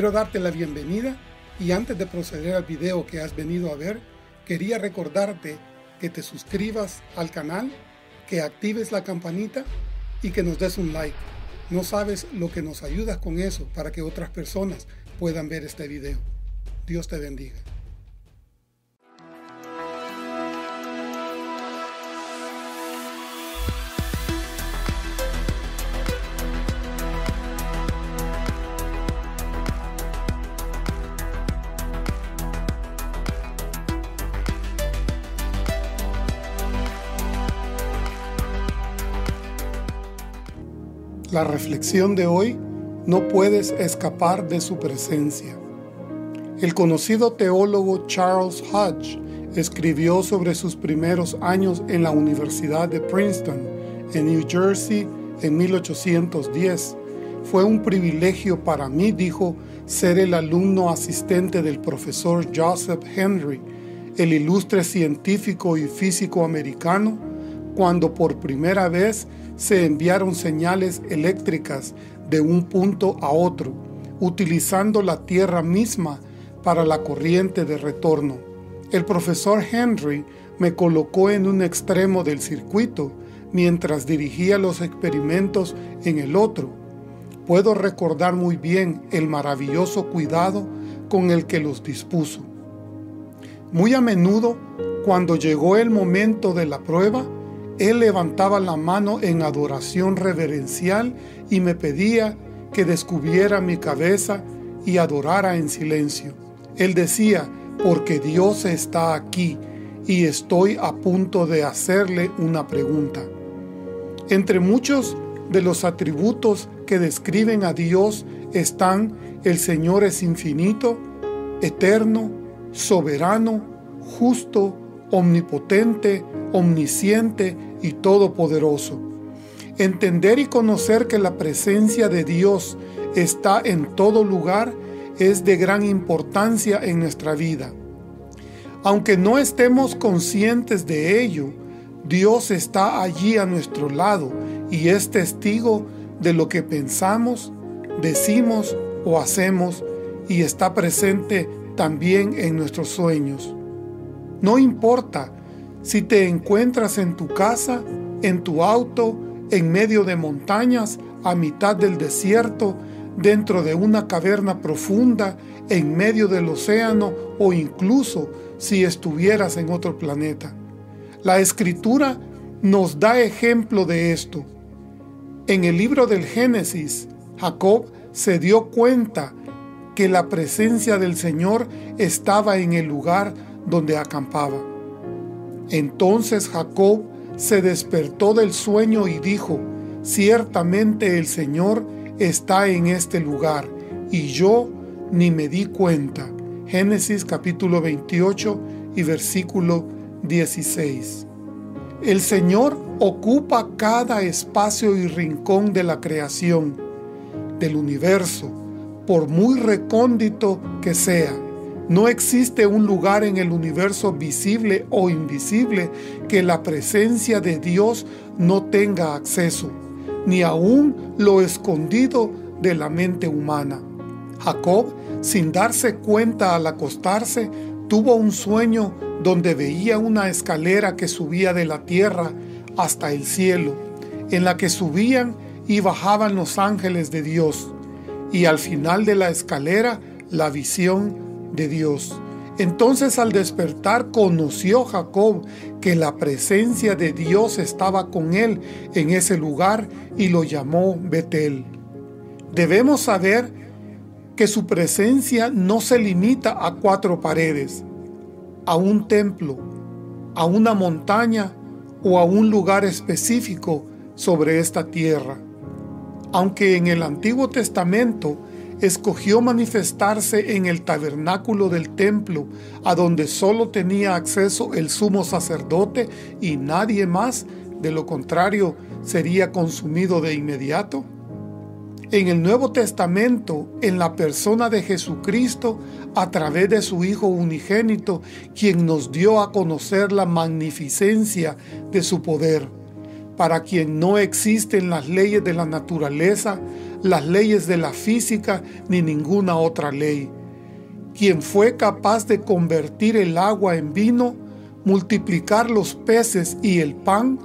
Quiero darte la bienvenida y antes de proceder al video que has venido a ver, quería recordarte que te suscribas al canal, que actives la campanita y que nos des un like. No sabes lo que nos ayudas con eso para que otras personas puedan ver este video. Dios te bendiga. La reflexión de hoy, no puedes escapar de su presencia. El conocido teólogo Charles Hodge escribió sobre sus primeros años en la Universidad de Princeton, en New Jersey, en 1810. Fue un privilegio para mí, dijo, ser el alumno asistente del profesor Joseph Henry, el ilustre científico y físico americano, cuando por primera vez se enviaron señales eléctricas de un punto a otro, utilizando la Tierra misma para la corriente de retorno. El profesor Henry me colocó en un extremo del circuito mientras dirigía los experimentos en el otro. Puedo recordar muy bien el maravilloso cuidado con el que los dispuso. Muy a menudo, cuando llegó el momento de la prueba, él levantaba la mano en adoración reverencial y me pedía que descubriera mi cabeza y adorara en silencio. Él decía, porque Dios está aquí y estoy a punto de hacerle una pregunta. Entre muchos de los atributos que describen a Dios están el Señor es infinito, eterno, soberano, justo, omnipotente, omnisciente y todopoderoso. Entender y conocer que la presencia de Dios está en todo lugar es de gran importancia en nuestra vida. Aunque no estemos conscientes de ello, Dios está allí a nuestro lado y es testigo de lo que pensamos, decimos o hacemos y está presente también en nuestros sueños. No importa si te encuentras en tu casa, en tu auto, en medio de montañas, a mitad del desierto, dentro de una caverna profunda, en medio del océano o incluso si estuvieras en otro planeta. La escritura nos da ejemplo de esto. En el libro del Génesis, Jacob se dio cuenta que la presencia del Señor estaba en el lugar donde acampaba. Entonces Jacob se despertó del sueño y dijo, ciertamente el Señor está en este lugar, y yo ni me di cuenta. Génesis capítulo 28 y versículo 16. El Señor ocupa cada espacio y rincón de la creación, del universo, por muy recóndito que sea no existe un lugar en el universo visible o invisible que la presencia de Dios no tenga acceso, ni aún lo escondido de la mente humana. Jacob, sin darse cuenta al acostarse, tuvo un sueño donde veía una escalera que subía de la tierra hasta el cielo, en la que subían y bajaban los ángeles de Dios, y al final de la escalera la visión de Dios. Entonces al despertar conoció Jacob que la presencia de Dios estaba con él en ese lugar y lo llamó Betel. Debemos saber que su presencia no se limita a cuatro paredes, a un templo, a una montaña o a un lugar específico sobre esta tierra. Aunque en el Antiguo Testamento escogió manifestarse en el tabernáculo del templo, a donde solo tenía acceso el sumo sacerdote y nadie más, de lo contrario sería consumido de inmediato? En el Nuevo Testamento, en la persona de Jesucristo, a través de su Hijo unigénito, quien nos dio a conocer la magnificencia de su poder, para quien no existen las leyes de la naturaleza, las leyes de la física ni ninguna otra ley. Quien fue capaz de convertir el agua en vino, multiplicar los peces y el pan,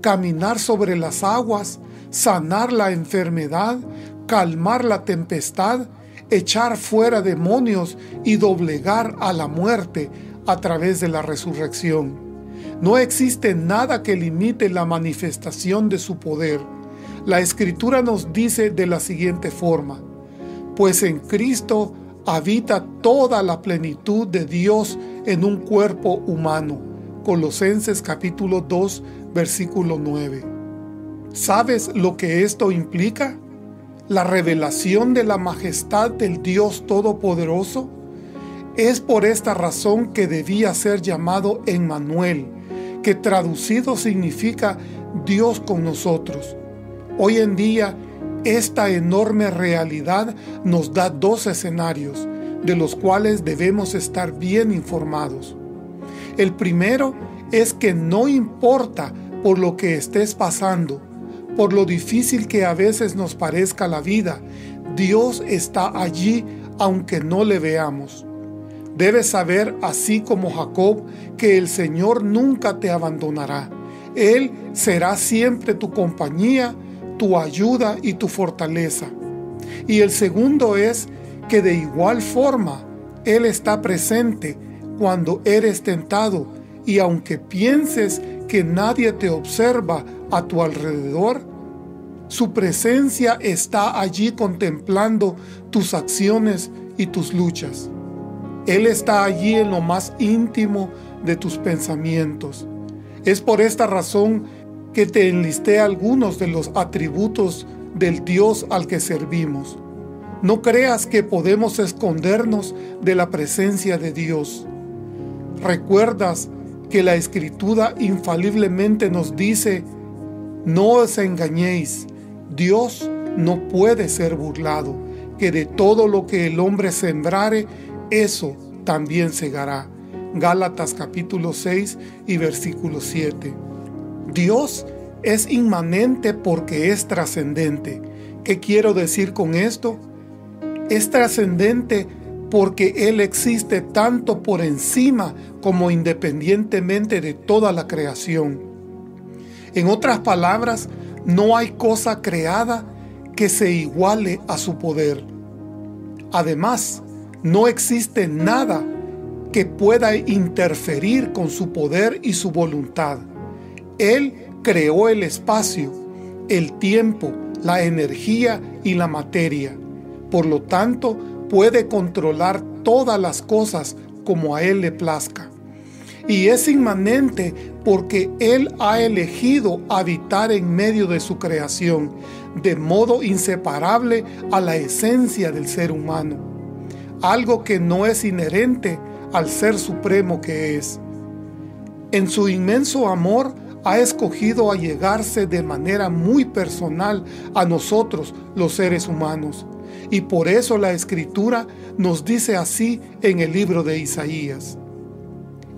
caminar sobre las aguas, sanar la enfermedad, calmar la tempestad, echar fuera demonios y doblegar a la muerte a través de la resurrección. No existe nada que limite la manifestación de su poder. La Escritura nos dice de la siguiente forma, pues en Cristo habita toda la plenitud de Dios en un cuerpo humano. Colosenses capítulo 2, versículo 9. ¿Sabes lo que esto implica? La revelación de la majestad del Dios Todopoderoso. Es por esta razón que debía ser llamado Emmanuel, que traducido significa Dios con nosotros. Hoy en día, esta enorme realidad nos da dos escenarios, de los cuales debemos estar bien informados. El primero es que no importa por lo que estés pasando, por lo difícil que a veces nos parezca la vida, Dios está allí aunque no le veamos. Debes saber, así como Jacob, que el Señor nunca te abandonará. Él será siempre tu compañía, tu ayuda y tu fortaleza. Y el segundo es que de igual forma Él está presente cuando eres tentado y aunque pienses que nadie te observa a tu alrededor, su presencia está allí contemplando tus acciones y tus luchas. Él está allí en lo más íntimo de tus pensamientos. Es por esta razón que te enlisté algunos de los atributos del Dios al que servimos. No creas que podemos escondernos de la presencia de Dios. ¿Recuerdas que la Escritura infaliblemente nos dice, no os engañéis, Dios no puede ser burlado, que de todo lo que el hombre sembrare, eso también segará. Gálatas capítulo 6 y versículo 7. Dios es inmanente porque es trascendente. ¿Qué quiero decir con esto? Es trascendente porque Él existe tanto por encima como independientemente de toda la creación. En otras palabras, no hay cosa creada que se iguale a su poder. Además, no existe nada que pueda interferir con su poder y su voluntad. Él creó el espacio, el tiempo, la energía y la materia. Por lo tanto, puede controlar todas las cosas como a Él le plazca. Y es inmanente porque Él ha elegido habitar en medio de su creación, de modo inseparable a la esencia del ser humano algo que no es inherente al Ser Supremo que es. En su inmenso amor ha escogido allegarse de manera muy personal a nosotros los seres humanos. Y por eso la Escritura nos dice así en el libro de Isaías.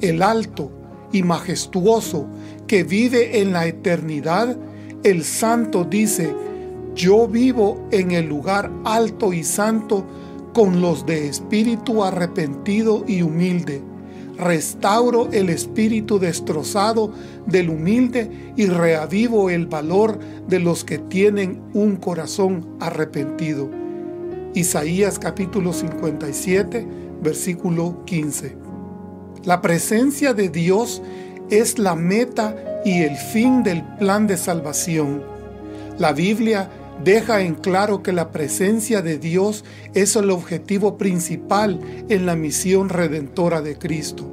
El alto y majestuoso que vive en la eternidad, el santo dice, yo vivo en el lugar alto y santo con los de espíritu arrepentido y humilde. Restauro el espíritu destrozado del humilde y reavivo el valor de los que tienen un corazón arrepentido. Isaías capítulo 57, versículo 15. La presencia de Dios es la meta y el fin del plan de salvación. La Biblia deja en claro que la presencia de Dios es el objetivo principal en la misión redentora de Cristo.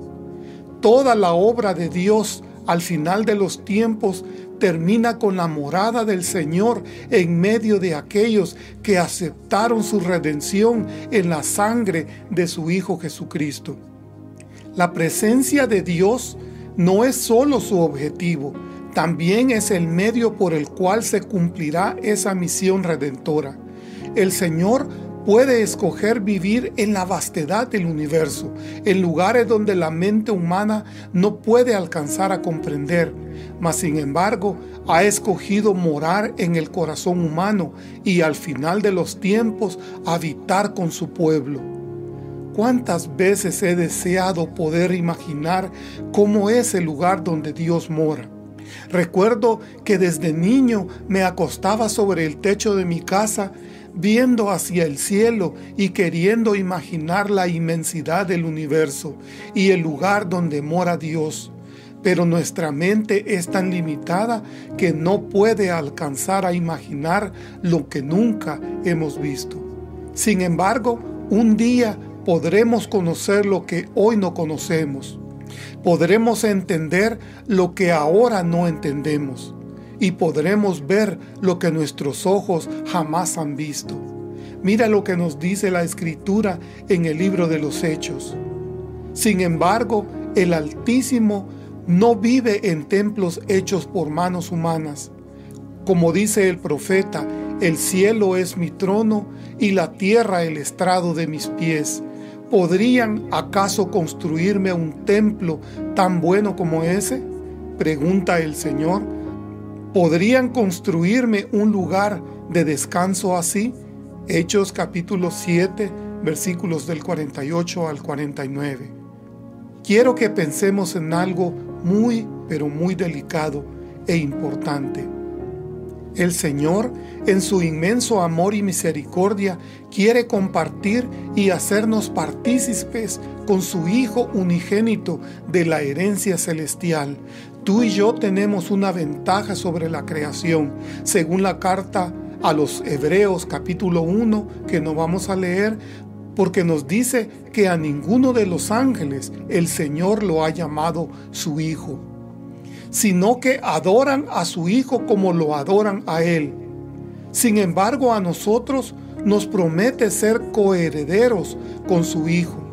Toda la obra de Dios al final de los tiempos termina con la morada del Señor en medio de aquellos que aceptaron su redención en la sangre de su Hijo Jesucristo. La presencia de Dios no es solo su objetivo, también es el medio por el cual se cumplirá esa misión redentora. El Señor puede escoger vivir en la vastedad del universo, en lugares donde la mente humana no puede alcanzar a comprender, mas sin embargo ha escogido morar en el corazón humano y al final de los tiempos habitar con su pueblo. ¿Cuántas veces he deseado poder imaginar cómo es el lugar donde Dios mora? Recuerdo que desde niño me acostaba sobre el techo de mi casa viendo hacia el cielo y queriendo imaginar la inmensidad del universo y el lugar donde mora Dios. Pero nuestra mente es tan limitada que no puede alcanzar a imaginar lo que nunca hemos visto. Sin embargo, un día podremos conocer lo que hoy no conocemos. Podremos entender lo que ahora no entendemos y podremos ver lo que nuestros ojos jamás han visto. Mira lo que nos dice la escritura en el libro de los Hechos. Sin embargo, el Altísimo no vive en templos hechos por manos humanas. Como dice el profeta, el cielo es mi trono y la tierra el estrado de mis pies. ¿Podrían acaso construirme un templo tan bueno como ese? Pregunta el Señor ¿Podrían construirme un lugar de descanso así? Hechos capítulo 7, versículos del 48 al 49. Quiero que pensemos en algo muy, pero muy delicado e importante. El Señor, en su inmenso amor y misericordia, quiere compartir y hacernos partícipes con su Hijo unigénito de la herencia celestial, Tú y yo tenemos una ventaja sobre la creación, según la carta a los Hebreos capítulo 1 que no vamos a leer, porque nos dice que a ninguno de los ángeles el Señor lo ha llamado su Hijo, sino que adoran a su Hijo como lo adoran a Él. Sin embargo, a nosotros nos promete ser coherederos con su Hijo.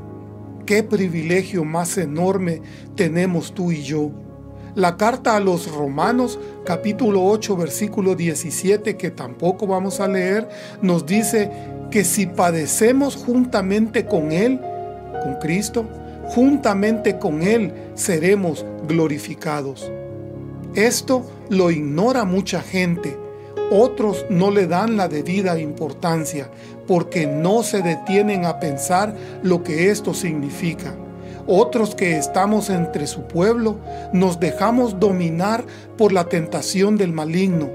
Qué privilegio más enorme tenemos tú y yo. La carta a los Romanos capítulo 8 versículo 17 que tampoco vamos a leer nos dice que si padecemos juntamente con Él, con Cristo, juntamente con Él seremos glorificados. Esto lo ignora mucha gente. Otros no le dan la debida importancia porque no se detienen a pensar lo que esto significa. Otros que estamos entre su pueblo nos dejamos dominar por la tentación del maligno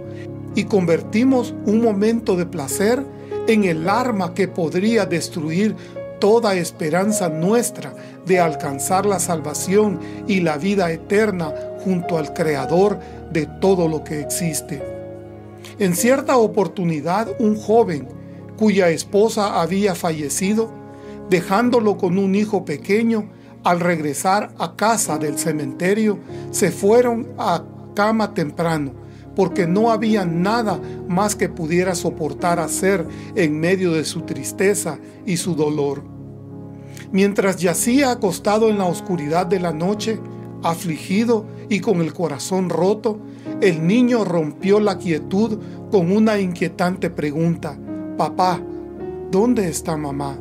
y convertimos un momento de placer en el arma que podría destruir toda esperanza nuestra de alcanzar la salvación y la vida eterna junto al Creador de todo lo que existe. En cierta oportunidad, un joven cuya esposa había fallecido, dejándolo con un hijo pequeño, al regresar a casa del cementerio, se fueron a cama temprano, porque no había nada más que pudiera soportar hacer en medio de su tristeza y su dolor. Mientras yacía acostado en la oscuridad de la noche, afligido y con el corazón roto, el niño rompió la quietud con una inquietante pregunta. Papá, ¿dónde está mamá?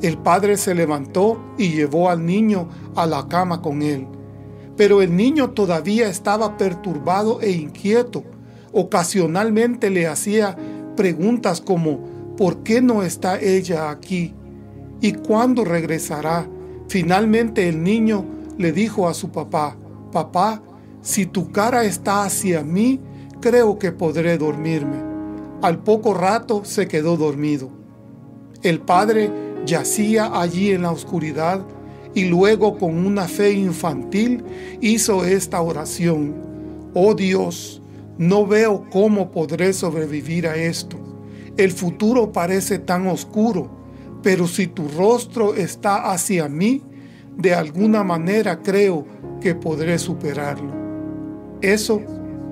El padre se levantó y llevó al niño a la cama con él. Pero el niño todavía estaba perturbado e inquieto. Ocasionalmente le hacía preguntas como ¿por qué no está ella aquí? ¿Y cuándo regresará? Finalmente el niño le dijo a su papá, Papá, si tu cara está hacia mí, creo que podré dormirme. Al poco rato se quedó dormido. El padre yacía allí en la oscuridad y luego con una fe infantil hizo esta oración. Oh Dios, no veo cómo podré sobrevivir a esto. El futuro parece tan oscuro, pero si tu rostro está hacia mí, de alguna manera creo que podré superarlo. Eso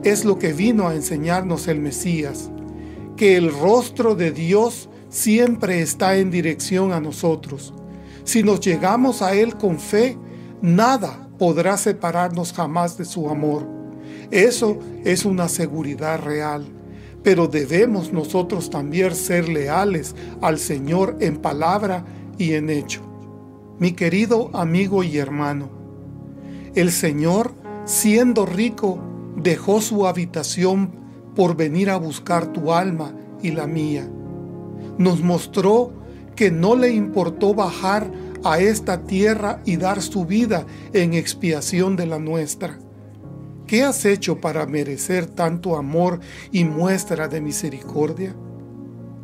es lo que vino a enseñarnos el Mesías, que el rostro de Dios siempre está en dirección a nosotros. Si nos llegamos a Él con fe, nada podrá separarnos jamás de su amor. Eso es una seguridad real. pero debemos nosotros también ser leales al Señor en palabra y en hecho. Mi querido amigo y hermano, el Señor, siendo rico, dejó su habitación por venir a buscar tu alma y la mía. Nos mostró que no le importó bajar a esta tierra y dar su vida en expiación de la nuestra. ¿Qué has hecho para merecer tanto amor y muestra de misericordia?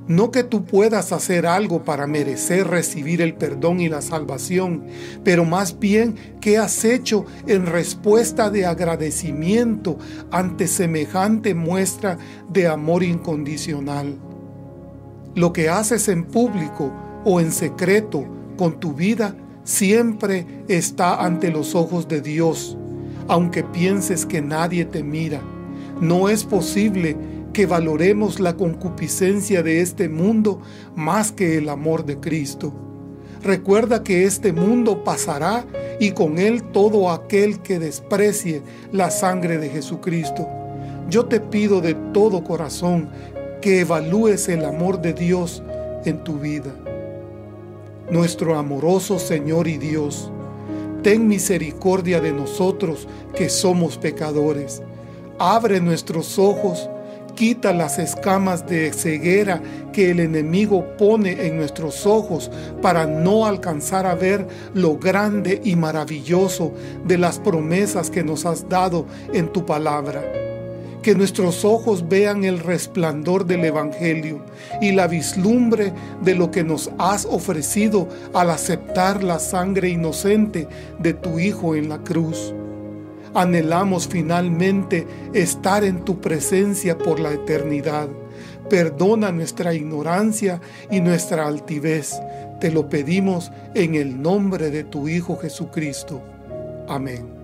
No que tú puedas hacer algo para merecer recibir el perdón y la salvación, pero más bien qué has hecho en respuesta de agradecimiento ante semejante muestra de amor incondicional. Lo que haces en público o en secreto con tu vida siempre está ante los ojos de Dios, aunque pienses que nadie te mira. No es posible que valoremos la concupiscencia de este mundo más que el amor de Cristo. Recuerda que este mundo pasará y con él todo aquel que desprecie la sangre de Jesucristo. Yo te pido de todo corazón que evalúes el amor de Dios en tu vida. Nuestro amoroso Señor y Dios, ten misericordia de nosotros que somos pecadores. Abre nuestros ojos quita las escamas de ceguera que el enemigo pone en nuestros ojos para no alcanzar a ver lo grande y maravilloso de las promesas que nos has dado en tu palabra. Que nuestros ojos vean el resplandor del Evangelio y la vislumbre de lo que nos has ofrecido al aceptar la sangre inocente de tu Hijo en la cruz Anhelamos finalmente estar en tu presencia por la eternidad. Perdona nuestra ignorancia y nuestra altivez. Te lo pedimos en el nombre de tu Hijo Jesucristo. Amén.